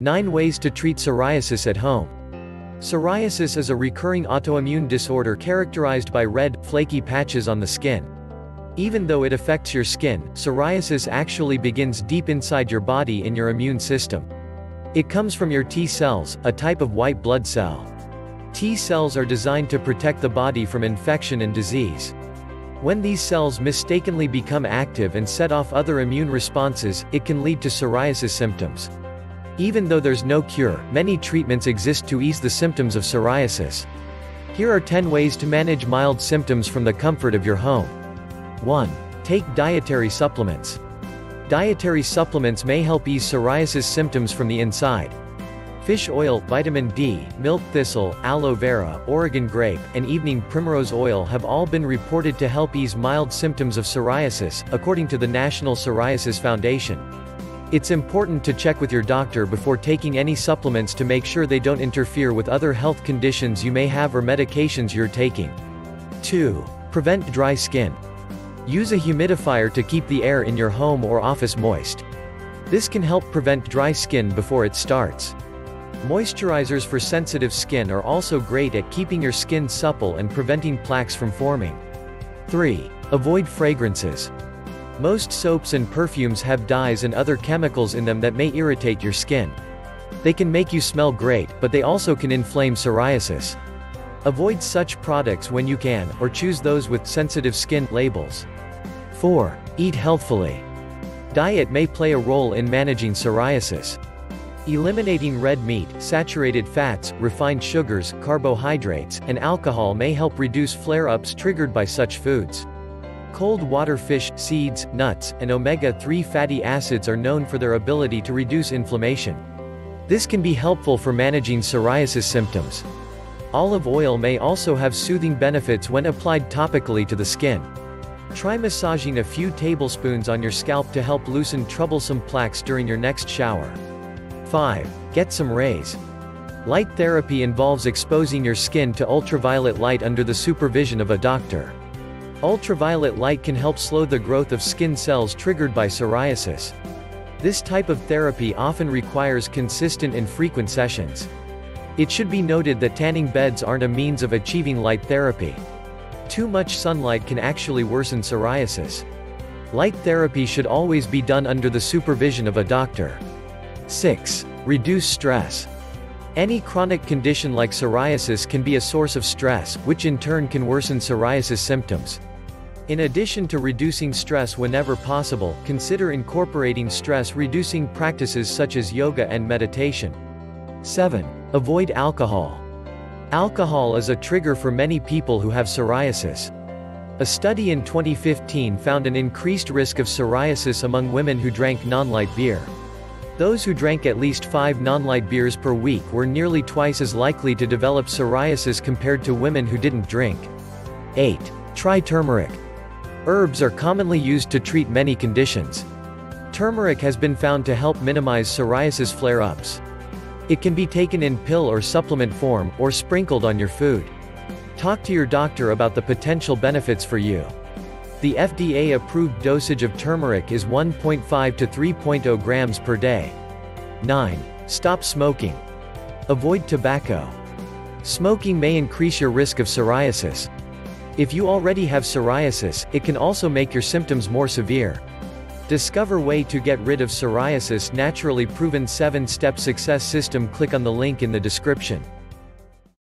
9 Ways to treat psoriasis at home. Psoriasis is a recurring autoimmune disorder characterized by red, flaky patches on the skin. Even though it affects your skin, psoriasis actually begins deep inside your body in your immune system. It comes from your T cells, a type of white blood cell. T cells are designed to protect the body from infection and disease. When these cells mistakenly become active and set off other immune responses, it can lead to psoriasis symptoms. Even though there's no cure, many treatments exist to ease the symptoms of psoriasis. Here are 10 ways to manage mild symptoms from the comfort of your home. 1. Take dietary supplements. Dietary supplements may help ease psoriasis symptoms from the inside. Fish oil, vitamin D, milk thistle, aloe vera, Oregon grape, and evening primrose oil have all been reported to help ease mild symptoms of psoriasis, according to the National Psoriasis Foundation. It's important to check with your doctor before taking any supplements to make sure they don't interfere with other health conditions you may have or medications you're taking. 2. Prevent dry skin. Use a humidifier to keep the air in your home or office moist. This can help prevent dry skin before it starts. Moisturizers for sensitive skin are also great at keeping your skin supple and preventing plaques from forming. 3. Avoid fragrances. Most soaps and perfumes have dyes and other chemicals in them that may irritate your skin. They can make you smell great, but they also can inflame psoriasis. Avoid such products when you can, or choose those with sensitive skin labels. 4. Eat healthfully. Diet may play a role in managing psoriasis. Eliminating red meat, saturated fats, refined sugars, carbohydrates, and alcohol may help reduce flare-ups triggered by such foods. Cold water fish, seeds, nuts, and omega-3 fatty acids are known for their ability to reduce inflammation. This can be helpful for managing psoriasis symptoms. Olive oil may also have soothing benefits when applied topically to the skin. Try massaging a few tablespoons on your scalp to help loosen troublesome plaques during your next shower. 5. Get some rays. Light therapy involves exposing your skin to ultraviolet light under the supervision of a doctor. Ultraviolet light can help slow the growth of skin cells triggered by psoriasis. This type of therapy often requires consistent and frequent sessions. It should be noted that tanning beds aren't a means of achieving light therapy. Too much sunlight can actually worsen psoriasis. Light therapy should always be done under the supervision of a doctor. 6. Reduce stress. Any chronic condition like psoriasis can be a source of stress, which in turn can worsen psoriasis symptoms. In addition to reducing stress whenever possible, consider incorporating stress-reducing practices such as yoga and meditation. 7. Avoid alcohol. Alcohol is a trigger for many people who have psoriasis. A study in 2015 found an increased risk of psoriasis among women who drank non-light beer. Those who drank at least five non-light beers per week were nearly twice as likely to develop psoriasis compared to women who didn't drink. 8. Try turmeric. Herbs are commonly used to treat many conditions. Turmeric has been found to help minimize psoriasis flare-ups. It can be taken in pill or supplement form, or sprinkled on your food. Talk to your doctor about the potential benefits for you. The FDA-approved dosage of turmeric is 1.5 to 3.0 grams per day. 9. Stop smoking. Avoid tobacco. Smoking may increase your risk of psoriasis. If you already have psoriasis, it can also make your symptoms more severe. Discover way to get rid of psoriasis naturally proven 7-step success system click on the link in the description.